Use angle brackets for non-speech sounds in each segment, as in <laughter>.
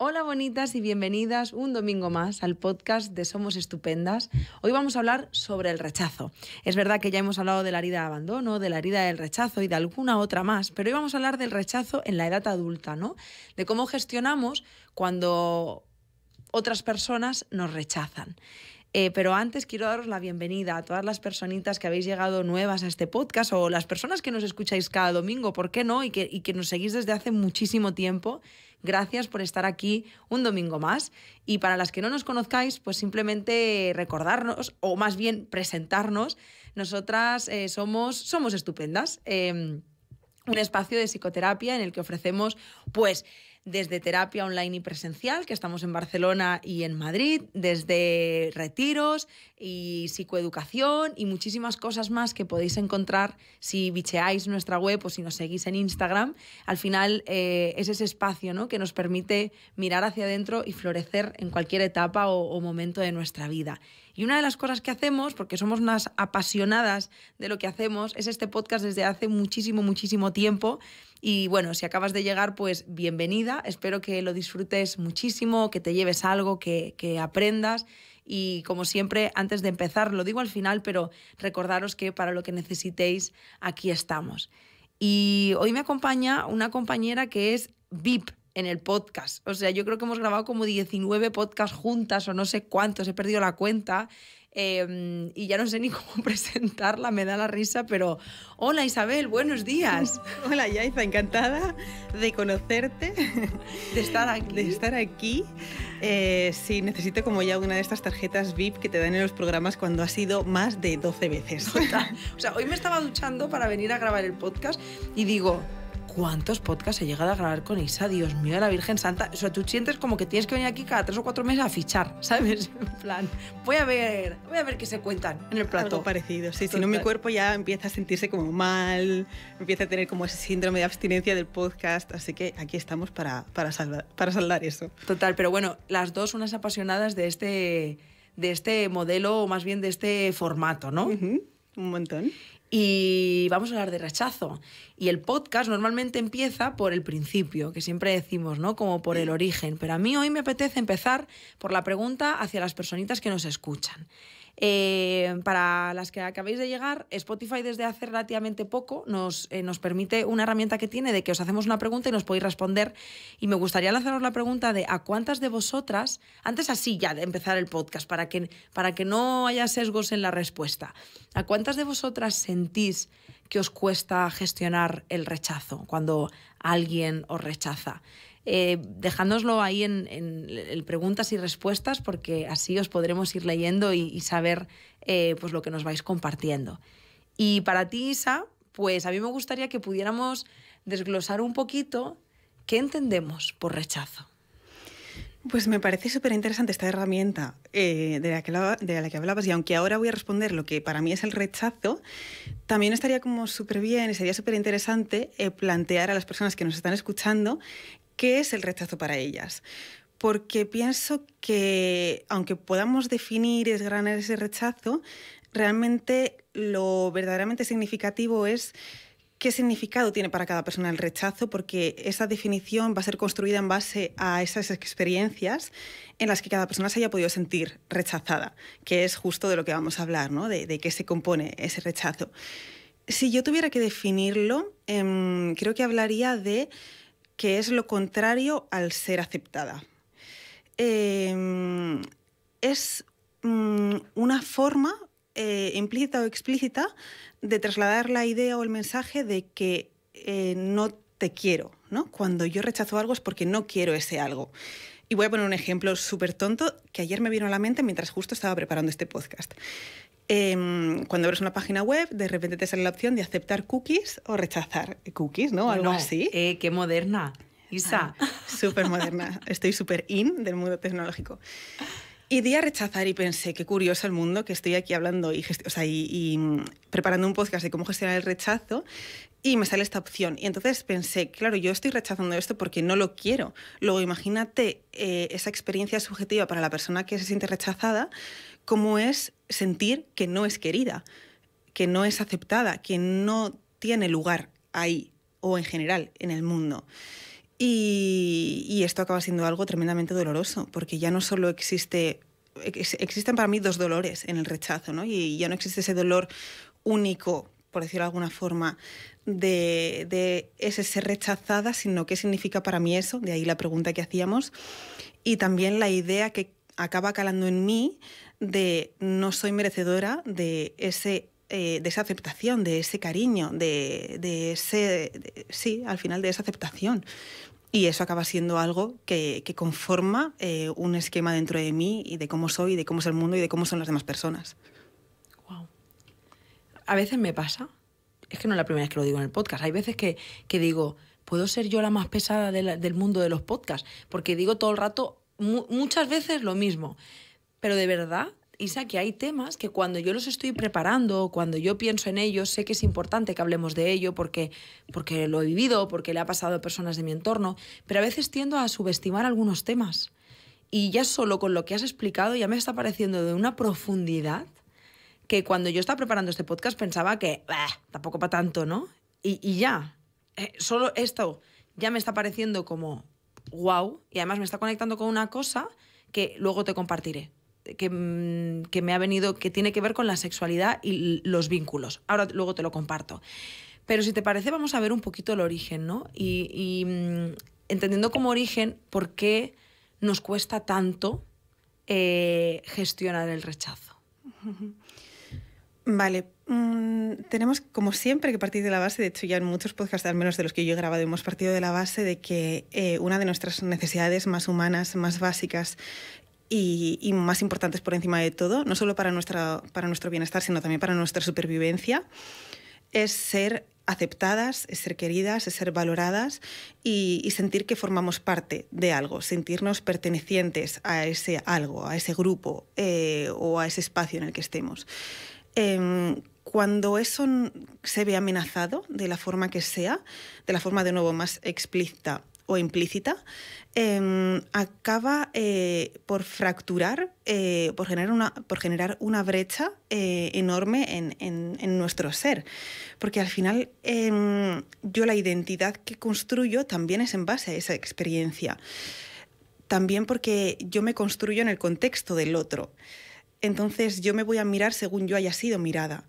Hola bonitas y bienvenidas un domingo más al podcast de Somos Estupendas. Hoy vamos a hablar sobre el rechazo. Es verdad que ya hemos hablado de la herida de abandono, de la herida del rechazo y de alguna otra más, pero hoy vamos a hablar del rechazo en la edad adulta, ¿no? De cómo gestionamos cuando otras personas nos rechazan. Eh, pero antes quiero daros la bienvenida a todas las personitas que habéis llegado nuevas a este podcast o las personas que nos escucháis cada domingo, ¿por qué no? Y que, y que nos seguís desde hace muchísimo tiempo. Gracias por estar aquí un domingo más. Y para las que no nos conozcáis, pues simplemente recordarnos, o más bien presentarnos. Nosotras eh, somos, somos estupendas. Eh, un espacio de psicoterapia en el que ofrecemos, pues, desde terapia online y presencial, que estamos en Barcelona y en Madrid, desde retiros y psicoeducación y muchísimas cosas más que podéis encontrar si bicheáis nuestra web o si nos seguís en Instagram. Al final eh, es ese espacio ¿no? que nos permite mirar hacia adentro y florecer en cualquier etapa o, momento de nuestra vida. Y una de las cosas que hacemos, porque somos unas apasionadas de lo que hacemos, es este podcast desde hace muchísimo, muchísimo tiempo. Y bueno, si acabas de llegar, pues bienvenida. Espero que lo disfrutes muchísimo, que te lleves algo, que, que aprendas. Y como siempre, antes de empezar, lo digo al final, pero recordaros que para lo que necesitéis, aquí estamos. Y hoy me acompaña una compañera que es VIP en el podcast. O sea, yo creo que hemos grabado como 19 podcasts juntas o no sé cuántos, he perdido la cuenta. Eh, y ya no sé ni <laughs> cómo presentarla, me da la risa, pero hola Isabel, buenos días. <laughs> Hola Yaiza, encantada de conocerte, de estar <laughs> aquí. De estar aquí. Eh, sí, necesito como ya una de estas tarjetas VIP que te dan en los programas cuando has ido más de 12 veces. O sea, hoy me estaba duchando para venir a grabar el podcast y digo, ¿Cuántos podcasts he llegado a grabar con Isa? Dios mío, la Virgen Santa. O sea, tú sientes como que tienes que venir aquí cada tres o cuatro meses a fichar, <laughs> ¿sabes? En plan, voy a ver, voy a ver qué se cuentan en el plato. Algo parecido, sí. Si no, mi cuerpo ya empieza a sentirse como mal, empieza a tener como ese síndrome de abstinencia del podcast. Así que aquí estamos para, para, saldar, para saldar eso. Total, pero bueno, las dos unas apasionadas de este, de este modelo, o más bien de este formato, ¿no? Uh -huh. Un montón. Y vamos a hablar de rechazo. Y el podcast normalmente empieza por el principio, que siempre decimos, ¿no? Como por el origen. Pero a mí hoy me apetece empezar por la pregunta hacia las personitas que nos escuchan. Eh, para las que acabéis de llegar, Spotify desde hace relativamente poco nos, eh, nos permite una herramienta que tiene de que os hacemos una pregunta y nos podéis responder. Y me gustaría lanzaros la pregunta de a cuántas de vosotras, antes así ya de empezar el podcast, para que, para que no haya sesgos en la respuesta, ¿a cuántas de vosotras sentís que os cuesta gestionar el rechazo cuando alguien os rechaza? Eh, dejándoslo ahí en, preguntas y respuestas porque así os podremos ir leyendo y, saber eh, pues lo que nos vais compartiendo. Y para ti, Isa, pues a mí me gustaría que pudiéramos desglosar un poquito qué entendemos por rechazo. Pues me parece súper interesante esta herramienta eh, de, la que, de la que hablabas y aunque ahora voy a responder lo que para mí es el rechazo, también estaría como súper bien y sería súper interesante plantear a las personas que nos están escuchando qué es el rechazo para ellas. Porque pienso que, aunque podamos definir y desgranar ese rechazo, realmente lo verdaderamente significativo es qué significado tiene para cada persona el rechazo, porque esa definición va a ser construida en base a esas experiencias en las que cada persona se haya podido sentir rechazada, que es justo de lo que vamos a hablar, ¿no? de, de qué se compone ese rechazo. Si yo tuviera que definirlo, eh, creo que hablaría de que es lo contrario al ser aceptada. Eh, es mm, una forma eh, implícita o explícita de trasladar la idea o el mensaje de que eh, no te quiero. ¿no? Cuando yo rechazo algo es porque no quiero ese algo. Y voy a poner un ejemplo súper tonto que ayer me vino a la mente mientras justo estaba preparando este podcast. Eh, cuando abres una página web, de repente te sale la opción de aceptar cookies o rechazar cookies, ¿no? Algo no, así. Eh, ¡Qué moderna! Isa. Ah, súper moderna. Estoy súper in del mundo tecnológico. Y di a rechazar y pensé, qué curioso el mundo que estoy aquí hablando y, o sea, y, y, preparando un podcast de cómo gestionar el rechazo y me sale esta opción. Y entonces pensé, claro, yo estoy rechazando esto porque no lo quiero. Luego imagínate eh, esa experiencia subjetiva para la persona que se siente rechazada, cómo es sentir que no es querida, que no es aceptada, que no tiene lugar ahí o en general en el mundo. Y, esto acaba siendo algo tremendamente doloroso, porque ya no solo existe, existen para mí dos dolores en el rechazo, ¿no? Y ya no existe ese dolor único, por decirlo de alguna forma, de, de ese ser rechazada, sino qué significa para mí eso, de ahí la pregunta que hacíamos, y también la idea que acaba calando en mí de no soy merecedora de ese eh, de esa aceptación, de ese cariño, de, de ese, sí, al final de esa aceptación. Y eso acaba siendo algo que, que conforma eh, un esquema dentro de mí y de cómo soy, de cómo es el mundo y de cómo son las demás personas. Wow. A veces me pasa, es que no es la primera vez que lo digo en el podcast, hay veces que, que digo, ¿puedo ser yo la más pesada del mundo de los podcasts? Porque digo todo el rato, muchas veces lo mismo. Pero de verdad Isa, que hay temas que cuando yo los estoy preparando, cuando yo pienso en ellos, sé que es importante que hablemos de ello porque, porque lo he vivido, porque le ha pasado a personas de mi entorno, pero a veces tiendo a subestimar algunos temas. Y ya solo con lo que has explicado ya me está pareciendo de una profundidad que cuando yo estaba preparando este podcast pensaba que tampoco para tanto, ¿no? Y, ya, eh, solo esto ya me está pareciendo como wow y además me está conectando con una cosa que luego te compartiré. Mm, que, me ha venido, que tiene que ver con la sexualidad y los vínculos. Ahora luego te lo comparto. Pero si te parece, vamos a ver un poquito el origen, ¿no? Y, mm, entendiendo como origen por qué nos cuesta tanto eh, gestionar el rechazo. Vale, mm, tenemos como siempre que partir de la base, de hecho ya en muchos podcasts, al menos de los que yo he grabado, hemos partido de la base de que eh, una de nuestras necesidades más humanas, más básicas, y, más importantes por encima de todo, no solo para, nuestra, para nuestro bienestar, sino también para nuestra supervivencia, es ser aceptadas, es ser queridas, es ser valoradas y, sentir que formamos parte de algo, sentirnos pertenecientes a ese algo, a ese grupo eh, o a ese espacio en el que estemos. Em, cuando eso se ve amenazado de la forma que sea, de la forma de nuevo más explícita o implícita, em, acaba eh, por fracturar, eh, por, generar una, por generar una brecha eh, enorme en, nuestro ser. Porque al final em, yo la identidad que construyo también es en base a esa experiencia. También porque yo me construyo en el contexto del otro. Entonces yo me voy a mirar según yo haya sido mirada.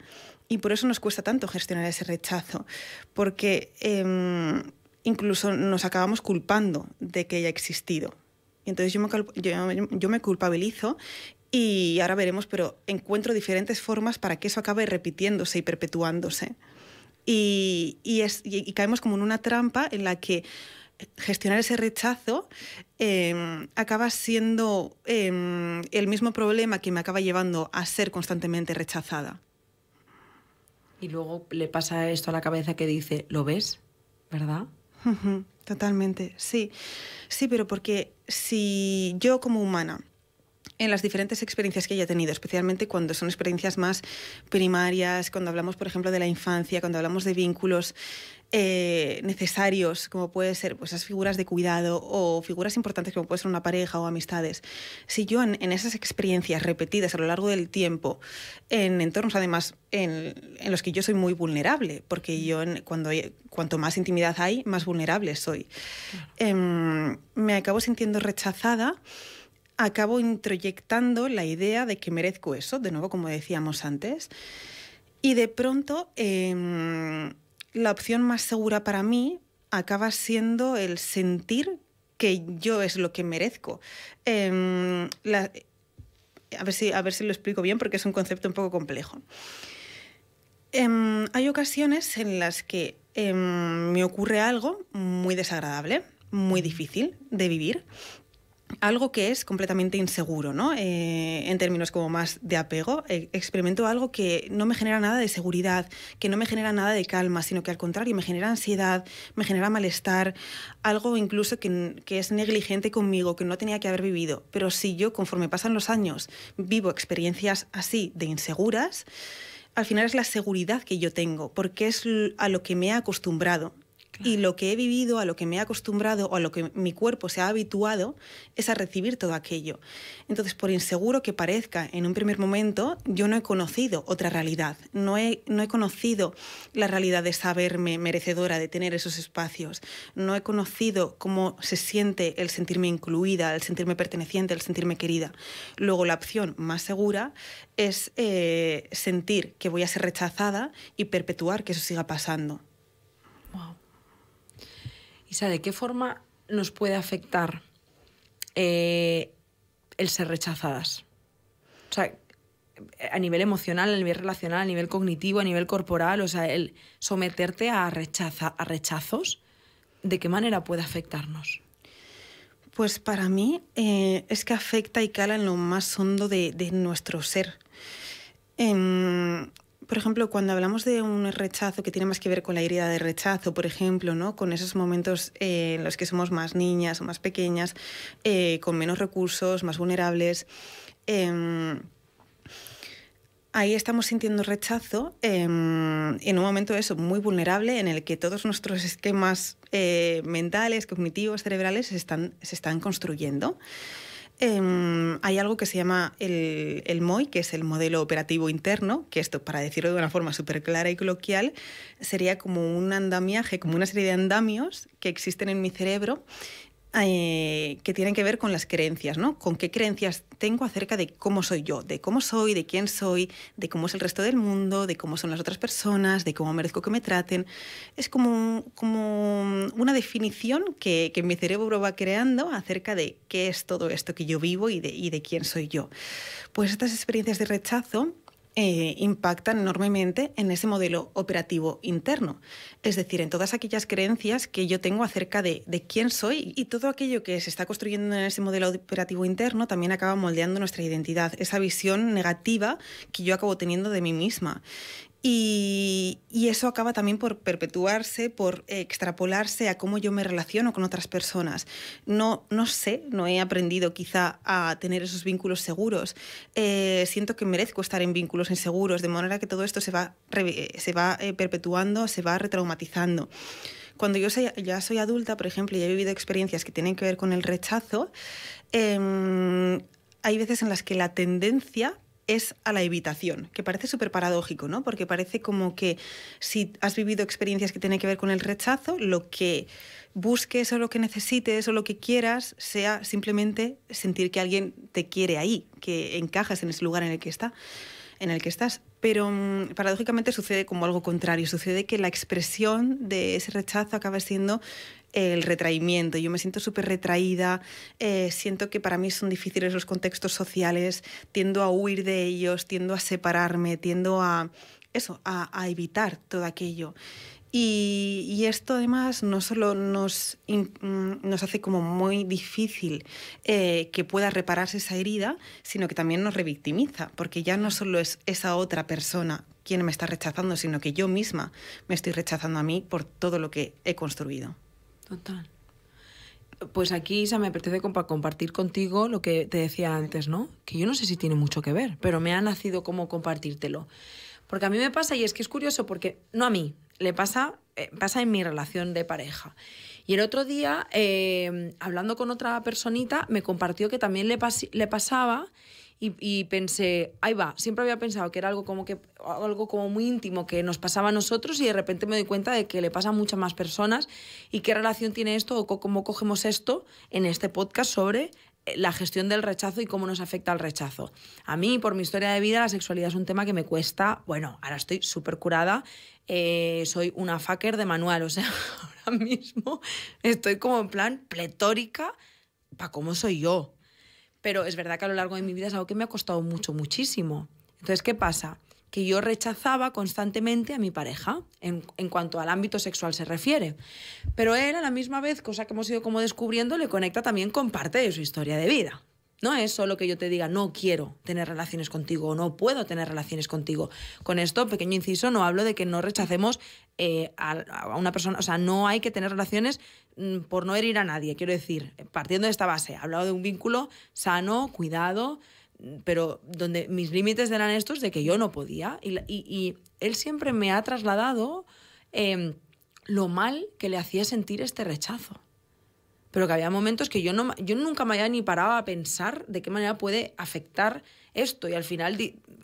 Y por eso nos cuesta tanto gestionar ese rechazo, porque em, incluso nos acabamos culpando de que haya existido. Entonces yo me, culpabilizo y ahora veremos, pero encuentro diferentes formas para que eso acabe repitiéndose y perpetuándose. Y, caemos como en una trampa en la que gestionar ese rechazo em, acaba siendo em, el mismo problema que me acaba llevando a ser constantemente rechazada. Y luego le pasa esto a la cabeza que dice, ¿lo ves? ¿Verdad? Totalmente, sí. Sí, pero porque si yo como humana en las diferentes experiencias que haya tenido, especialmente cuando son experiencias más primarias, cuando hablamos, por ejemplo, de la infancia, cuando hablamos de vínculos eh, necesarios, como puede ser pues, esas figuras de cuidado o figuras importantes como puede ser una pareja o amistades. Si yo en, esas experiencias repetidas a lo largo del tiempo, en entornos además en, los que yo soy muy vulnerable, porque yo cuando cuanto más intimidad hay, más vulnerable soy, em, me acabo sintiendo rechazada acabo introyectando la idea de que merezco eso, de nuevo como decíamos antes, y de pronto em, la opción más segura para mí acaba siendo el sentir que yo es lo que merezco. Em, a, ver si, a ver si lo explico bien porque es un concepto un poco complejo. Em, hay ocasiones en las que me ocurre algo muy desagradable, muy difícil de vivir, algo que es completamente inseguro, ¿no? Eh, en términos como más de apego, eh, experimento algo que no me genera nada de seguridad, que no me genera nada de calma, sino que al contrario me genera ansiedad, me genera malestar, algo incluso que, que es negligente conmigo, que no tenía que haber vivido. Pero si yo, conforme pasan los años, vivo experiencias así de inseguras, al final es la seguridad que yo tengo, porque es a lo que me he acostumbrado Y lo que he vivido, a lo que me he acostumbrado o a lo que mi cuerpo se ha habituado es a recibir todo aquello. Entonces, por inseguro que parezca en un primer momento, yo no he conocido otra realidad. No he, no he conocido la realidad de saberme merecedora de tener esos espacios. No he conocido cómo se siente el sentirme incluida, el sentirme perteneciente, el sentirme querida. Luego, la opción más segura es eh, sentir que voy a ser rechazada y perpetuar que eso siga pasando. Isa, ¿de qué forma nos puede afectar eh, el ser rechazadas? O sea, a nivel emocional, a nivel relacional, a nivel cognitivo, a nivel corporal, o sea, el someterte a, rechaza, a rechazos, ¿de qué manera puede afectarnos? Pues para mí eh, es que afecta y cala en lo más hondo de, nuestro ser. Por ejemplo, cuando hablamos de un rechazo que tiene más que ver con la herida de rechazo, por ejemplo, ¿no? con esos momentos eh, en los que somos más niñas o más pequeñas, eh, con menos recursos, más vulnerables, em, ahí estamos sintiendo rechazo em, en un momento eso muy vulnerable en el que todos nuestros esquemas eh, mentales, cognitivos, cerebrales se están, se están construyendo. Em, hay algo que se llama el, el, MOI, que es el modelo operativo interno, que esto, para decirlo de una forma súper clara y coloquial, sería como un andamiaje, como una serie de andamios que existen en mi cerebro eh, que tienen que ver con las creencias, ¿no? Con qué creencias tengo acerca de cómo soy yo, de cómo soy, de quién soy, de cómo es el resto del mundo, de cómo son las otras personas, de cómo merezco que me traten. Es como, como una definición que, que mi cerebro va creando acerca de qué es todo esto que yo vivo y de, y de quién soy yo. Pues estas experiencias de rechazo eh, impactan enormemente en ese modelo operativo interno, es decir, en todas aquellas creencias que yo tengo acerca de, de, quién soy y todo aquello que se está construyendo en ese modelo operativo interno también acaba moldeando nuestra identidad, esa visión negativa que yo acabo teniendo de mí misma. Y, eso acaba también por perpetuarse, por extrapolarse a cómo yo me relaciono con otras personas. No, no sé, no he aprendido quizá a tener esos vínculos seguros. Eh, siento que merezco estar en vínculos inseguros, de manera que todo esto se va, se va eh, perpetuando, se va retraumatizando. Cuando yo ya soy adulta, por ejemplo, y he vivido experiencias que tienen que ver con el rechazo, em, hay veces en las que la tendencia es a la evitación, que parece súper paradójico, ¿no? Porque parece como que si has vivido experiencias que tienen que ver con el rechazo, lo que busques o lo que necesites o lo que quieras sea simplemente sentir que alguien te quiere ahí, que encajas en ese lugar en el que está en el que estás. Pero mm, paradójicamente sucede como algo contrario, sucede que la expresión de ese rechazo acaba siendo el retraimiento. Yo me siento súper retraída, eh, siento que para mí son difíciles los contextos sociales, tiendo a huir de ellos, tiendo a separarme, tiendo a eso, a, evitar todo aquello. Y, esto además no solo nos, mm, nos hace como muy difícil eh, que pueda repararse esa herida, sino que también nos revictimiza, porque ya no solo es esa otra persona quien me está rechazando, sino que yo misma me estoy rechazando a mí por todo lo que he construido. Total. Pues aquí, Isa, me apetece compartir contigo lo que te decía antes, ¿no? Que yo no sé si tiene mucho que ver, pero me ha nacido como compartírtelo. Porque a mí me pasa, y es que es curioso, porque no a mí, le pasa, eh, pasa en mi relación de pareja. Y el otro día, eh, hablando con otra personita, me compartió que también le, le pasaba y, pensé, ahí va, siempre había pensado que era algo como, que, algo como muy íntimo que nos pasaba a nosotros y de repente me doy cuenta de que le pasa a muchas más personas y qué relación tiene esto o cómo cogemos esto en este podcast sobre eh, la gestión del rechazo y cómo nos afecta el rechazo. A mí, por mi historia de vida, la sexualidad es un tema que me cuesta, bueno, ahora estoy súper curada, eh, soy una fucker de manual, <laughs> o sea, ahora mismo estoy como en plan pletórica para cómo soy yo. Pero es verdad que a lo largo de mi vida es algo que me ha costado mucho, muchísimo. Entonces, ¿qué pasa? Que yo rechazaba constantemente a mi pareja en, en, cuanto al ámbito sexual se refiere. Pero él, a la misma vez, cosa que hemos ido como descubriendo, le conecta también con parte de su historia de vida. No es solo que yo te diga no quiero tener relaciones contigo o no puedo tener relaciones contigo. Con esto, pequeño inciso, no hablo de que no rechacemos eh, a, una persona, o sea, no hay que tener relaciones mm, por no herir a nadie. Quiero decir, partiendo de esta base, he hablado de un vínculo sano, cuidado, mm, pero donde mis límites eran estos de que yo no podía. Y, él siempre me ha trasladado... Em, lo mal que le hacía sentir este rechazo. Pero que había momentos que yo, no, yo nunca me había ni parado a pensar de qué manera puede afectar esto. Y al final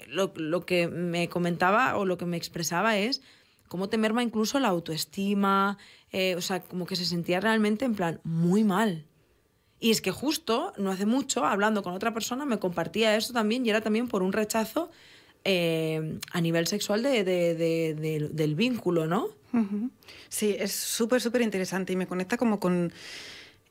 lo, lo que me comentaba o lo que me expresaba es cómo te merma incluso la autoestima, eh, o sea, como que se sentía realmente en plan muy mal. Y es que justo, no hace mucho, hablando con otra persona, me compartía esto también y era también por un rechazo eh, a nivel sexual de, del vínculo, ¿no? Sí, es súper, súper interesante y me conecta como con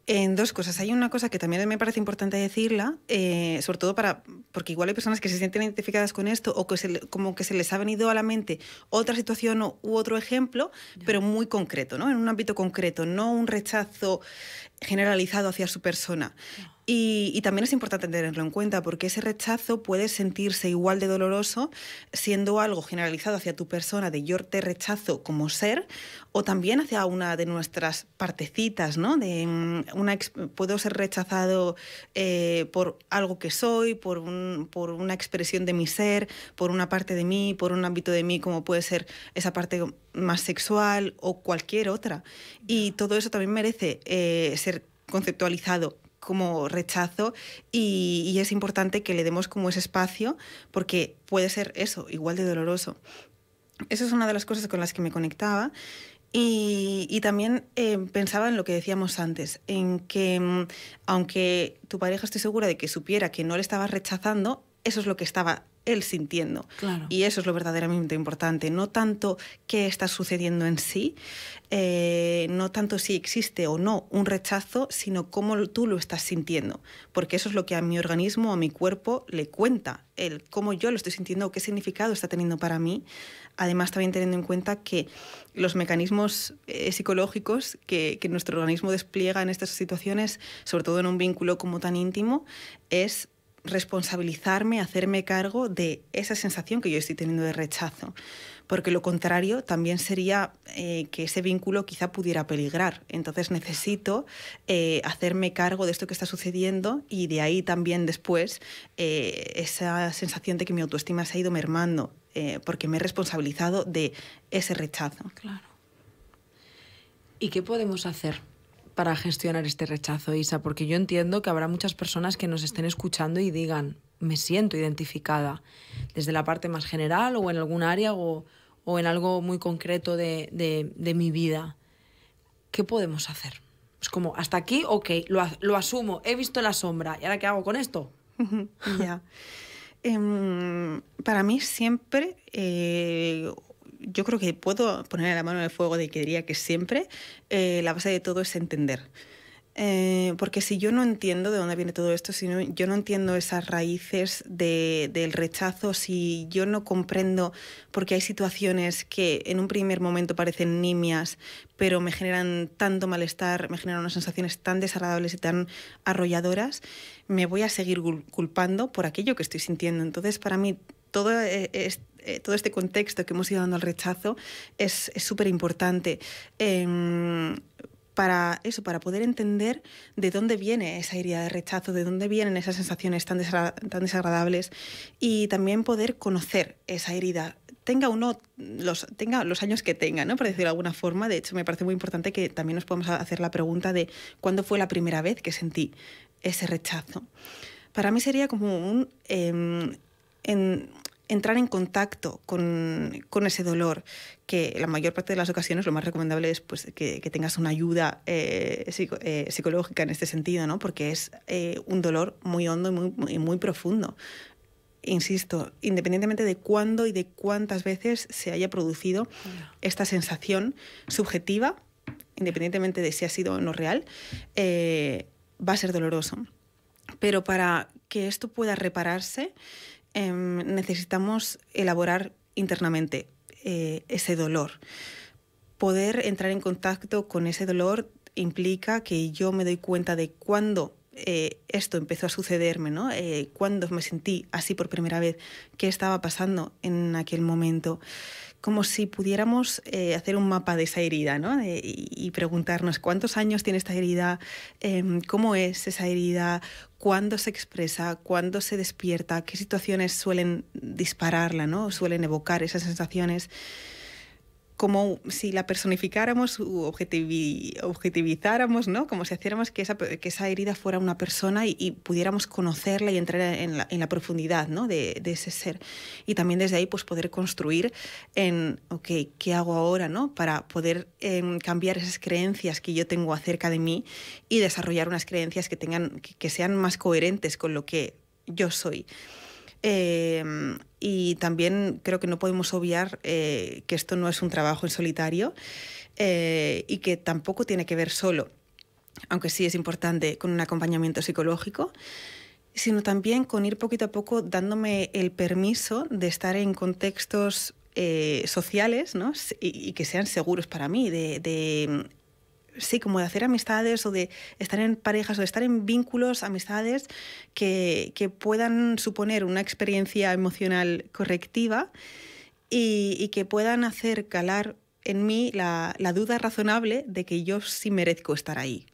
en dos cosas. Hay una cosa que también me parece importante decirla, eh, sobre todo para, porque igual hay personas que se sienten identificadas con esto o que se, como que se les ha venido a la mente otra situación u otro ejemplo, pero muy concreto, ¿no? En un ámbito concreto, no un rechazo generalizado hacia su persona. Y, también es importante tenerlo en cuenta porque ese rechazo puede sentirse igual de doloroso siendo algo generalizado hacia tu persona de yo te rechazo como ser o también hacia una de nuestras partecitas, ¿no? De mm, una, puedo ser rechazado eh, por algo que soy, por, por una expresión de mi ser, por una parte de mí, por un ámbito de mí como puede ser esa parte más sexual o cualquier otra. Y todo eso también merece eh, ser conceptualizado como rechazo y, es importante que le demos como ese espacio porque puede ser eso, igual de doloroso. Esa es una de las cosas con las que me conectaba. Y, también eh, pensaba en lo que decíamos antes, en que mm, aunque tu pareja estoy segura de que supiera que no le estabas rechazando, eso es lo que estaba él sintiendo. Y eso es lo verdaderamente importante. No tanto qué está sucediendo en sí, eh, no tanto si existe o no un rechazo, sino cómo tú lo estás sintiendo. Porque eso es lo que a mi organismo, a mi cuerpo le cuenta, el cómo yo lo estoy sintiendo, qué significado está teniendo para mí. Además, también teniendo en cuenta que los mecanismos eh, psicológicos que, que nuestro organismo despliega en estas situaciones, sobre todo en un vínculo como tan íntimo, es responsabilizarme, hacerme cargo de esa sensación que yo estoy teniendo de rechazo. Porque lo contrario también sería eh, que ese vínculo quizá pudiera peligrar. Entonces necesito eh, hacerme cargo de esto que está sucediendo y de ahí también después eh, esa sensación de que mi autoestima se ha ido mermando porque me he responsabilizado de ese rechazo. Claro. ¿Y qué podemos hacer para gestionar este rechazo, Isa? Porque yo entiendo que habrá muchas personas que nos estén escuchando y digan, me siento identificada, desde la parte más general o en algún área o, en algo muy concreto de, mi vida. ¿Qué podemos hacer? Es como, hasta aquí, ok, lo, asumo, he visto la sombra, ¿y ahora qué hago con esto? <laughs> ya. Em, para mí siempre, eh, yo creo que puedo poner la mano en el fuego de que diría que siempre eh, la base de todo es entender. Eh, porque si yo no entiendo de dónde viene todo esto, si yo no entiendo esas raíces del rechazo, si yo no comprendo porque hay situaciones que en un primer momento parecen nimias, pero me generan tanto malestar, me generan unas sensaciones tan desagradables y tan arrolladoras, me voy a seguir culpando por aquello que estoy sintiendo. Entonces, para mí, todo es eh, todo este contexto que hemos ido dando al rechazo es súper importante. Em, para eso, para poder entender de dónde viene esa herida de rechazo, de dónde vienen esas sensaciones tan, tan desagradables y también poder conocer esa herida, tenga uno los, tenga los años que tenga, ¿no? por decirlo de alguna forma. De hecho, me parece muy importante que también nos podamos hacer la pregunta de cuándo fue la primera vez que sentí ese rechazo. Para mí sería como un... Em, en, entrar en contacto con, ese dolor, que la mayor parte de las ocasiones lo más recomendable es pues, que, tengas una ayuda eh, eh, psicológica en este sentido, ¿no? porque es eh, un dolor muy hondo y muy, muy, profundo. Insisto, independientemente de cuándo y de cuántas veces se haya producido esta sensación subjetiva, independientemente de si ha sido o no real, va a ser doloroso. Pero para que esto pueda repararse, Em, necesitamos elaborar internamente eh, ese dolor. Poder entrar en contacto con ese dolor implica que yo me doy cuenta de cuándo eh, esto empezó a sucederme, ¿no? Eh, cuándo me sentí así por primera vez, qué estaba pasando en aquel momento como si pudiéramos hacer un mapa de esa herida ¿no? y, preguntarnos cuántos años tiene esta herida, em, cómo es esa herida, cuándo se expresa, cuándo se despierta, qué situaciones suelen dispararla, ¿no? suelen evocar esas sensaciones. Como si la personificáramos u objetivizáramos, ¿no? Como si hiciéramos que esa, que esa herida fuera una persona y, pudiéramos conocerla y entrar en la, en la profundidad ¿no? de, de, ese ser. Y también desde ahí pues, poder construir en, ok, ¿qué hago ahora ¿no? para poder em, cambiar esas creencias que yo tengo acerca de mí y desarrollar unas creencias que, tengan, que sean más coherentes con lo que yo soy? Em, y también creo que no podemos obviar eh, que esto no es un trabajo en solitario eh, y que tampoco tiene que ver solo, aunque sí es importante, con un acompañamiento psicológico, sino también con ir poquito a poco dándome el permiso de estar en contextos eh, sociales ¿no? y, que sean seguros para mí, de sí, como de hacer amistades o de estar en parejas o de estar en vínculos, amistades que, puedan suponer una experiencia emocional correctiva y, que puedan hacer calar en mí la, duda razonable de que yo sí merezco estar ahí.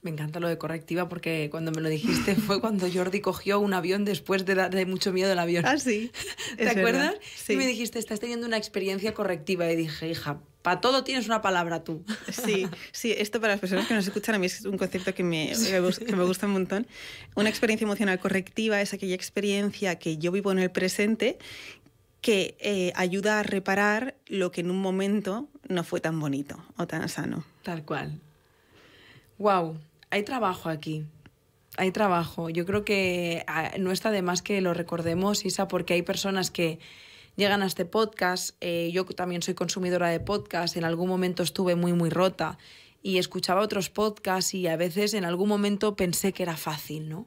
Me encanta lo de correctiva porque cuando me lo dijiste fue <laughs> cuando Jordi cogió un avión después de, de mucho miedo el avión. Ah, sí. <laughs> ¿Te acuerdas? Sí. Y me dijiste, estás teniendo una experiencia correctiva. Y dije, hija, para todo tienes una palabra tú. Sí, sí, esto para las personas que nos escuchan a mí es un concepto que me, que me gusta un montón. Una experiencia emocional correctiva es aquella experiencia que yo vivo en el presente que eh, ayuda a reparar lo que en un momento no fue tan bonito o tan sano. Tal cual. Wow, hay trabajo aquí. Hay trabajo. Yo creo que ah, no está de más que lo recordemos, Isa, porque hay personas que llegan a este podcast. Eh, yo también soy consumidora de podcast, en algún momento estuve muy, muy rota y escuchaba otros podcasts y a veces en algún momento pensé que era fácil, ¿no?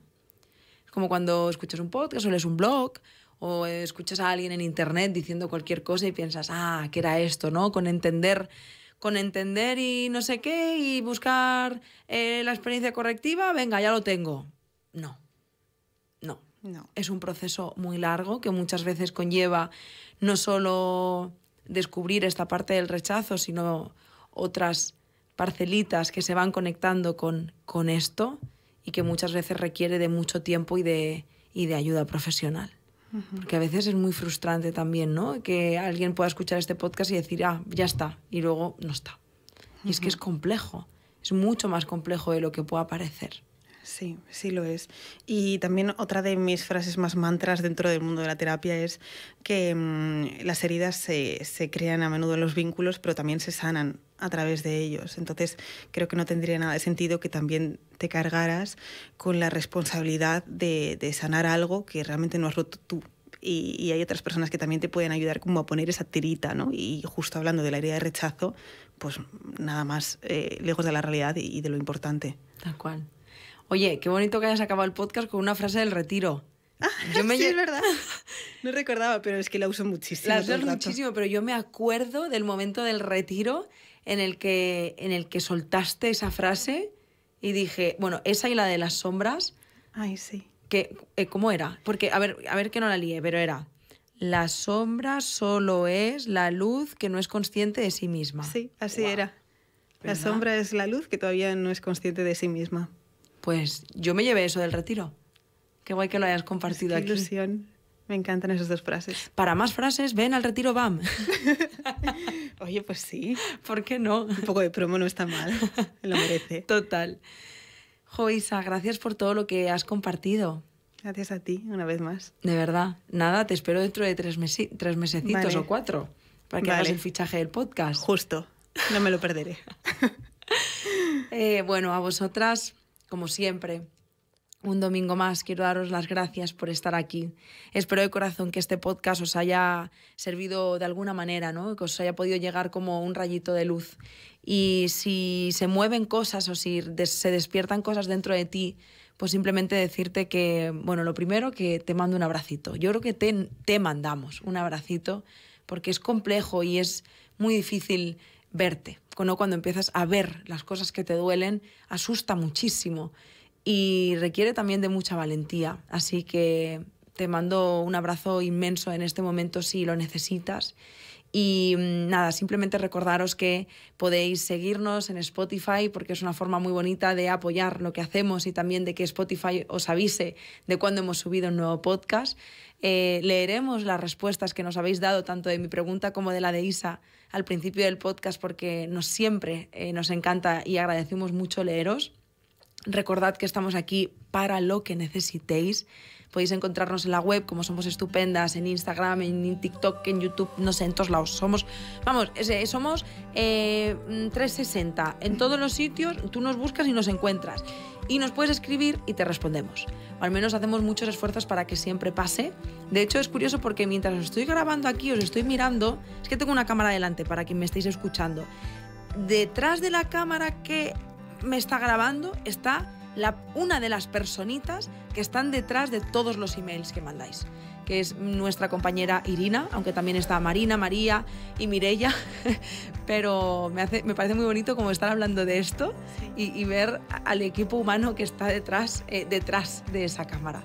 Es como cuando escuchas un podcast o lees un blog o escuchas a alguien en internet diciendo cualquier cosa y piensas, ah, ¿qué era esto, ¿no? Con entender, con entender y no sé qué y buscar eh, la experiencia correctiva, venga, ya lo tengo. No, no. Es un proceso muy largo que muchas veces conlleva no solo descubrir esta parte del rechazo, sino otras parcelitas que se van conectando con, con esto y que muchas veces requiere de mucho tiempo y de, y de ayuda profesional. Porque a veces es muy frustrante también, ¿no? Que alguien pueda escuchar este podcast y decir, ah, ya está, y luego no está. Y es que es complejo, es mucho más complejo de lo que pueda parecer. Sí, sí lo es. Y también otra de mis frases más mantras dentro del mundo de la terapia es que mm, las heridas se, se, crean a menudo en los vínculos, pero también se sanan a través de ellos. Entonces, creo que no tendría nada de sentido que también te cargaras con la responsabilidad de, de sanar algo que realmente no has roto tú. Y, y, hay otras personas que también te pueden ayudar como a poner esa tirita, ¿no? Y justo hablando de la herida de rechazo, pues nada más eh, lejos de la realidad y, y de lo importante. Tal cual. Oye, qué bonito que hayas acabado el podcast con una frase del retiro. Ah, yo me <laughs> sí, es verdad. <laughs> No recordaba, pero es que la uso muchísimo. La usas muchísimo, pero yo me acuerdo del momento del retiro en el que, en el que soltaste esa frase y dije, bueno, esa y la de las sombras. Ay, sí. Que, eh, ¿Cómo era? Porque, a ver, a ver que no la lié, pero era, la sombra solo es la luz que no es consciente de sí misma. Sí, así era. La sombra es la luz que todavía no es consciente de sí misma. Pues yo me llevé eso del retiro. Qué guay que lo hayas compartido Qué aquí. ilusión. Me encantan esas dos frases. Para más frases, ven al retiro BAM. <laughs> Oye, pues sí. ¿Por qué no? Un poco de promo no está mal. Lo merece. <laughs> Total. Joisa, gracias por todo lo que has compartido. Gracias a ti, una vez más. De verdad. Nada, te espero dentro de tres, tres mesecitos Vale. o cuatro para que Vale. hagas el fichaje del podcast. Justo. No me lo perderé. <laughs> Eh, bueno, a vosotras, como siempre, un domingo más quiero daros las gracias por estar aquí. Espero de corazón que este podcast os haya servido de alguna manera, ¿no? que os haya podido llegar como un rayito de luz. Y si se mueven cosas o si se despiertan cosas dentro de ti, pues simplemente decirte que, bueno, lo primero que te mando un abracito. Yo creo que te, te mandamos un abracito porque es complejo y es muy difícil verte. ¿no? Cuando empiezas a ver las cosas que te duelen, asusta muchísimo y requiere también de mucha valentía. Así que te mando un abrazo inmenso en este momento si lo necesitas Y mm, nada, simplemente recordaros que podéis seguirnos en Spotify porque es una forma muy bonita de apoyar lo que hacemos y también de que Spotify os avise de cuando hemos subido un nuevo podcast. Eh, leeremos las respuestas que nos habéis dado, tanto de mi pregunta como de la de Isa, al principio del podcast, porque nos siempre eh, nos encanta y agradecemos mucho leeros. Recordad que estamos aquí para lo que necesitéis. Podéis encontrarnos en la web, como somos estupendas, en Instagram, en TikTok, en YouTube, no sé, en todos lados. Somos, vamos, somos 360. Eh, en todos los sitios tú nos buscas y nos encuentras. Y nos puedes escribir y te respondemos. O al menos hacemos muchos esfuerzos para que siempre pase. De hecho, es curioso porque mientras os estoy grabando aquí, os estoy mirando, es que tengo una cámara delante para quien me estéis escuchando. Detrás de la cámara que me está grabando está una de las personitas que están detrás de todos los emails que mandáis, que es nuestra compañera Irina, aunque también está Marina, María y Mirella, <laughs> pero me, hace, me parece muy bonito como estar hablando de esto y, ver al equipo humano que está detrás, eh, detrás de esa cámara.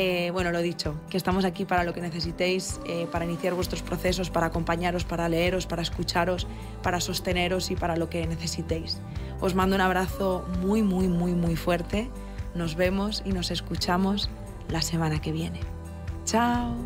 Eh, bueno, lo dicho, que estamos aquí para lo que necesitéis, eh, para iniciar vuestros procesos, para acompañaros, para leeros, para escucharos, para sosteneros y para lo que necesitéis. Os mando un abrazo muy, muy, muy, muy fuerte. Nos vemos y nos escuchamos la semana que viene. Chao.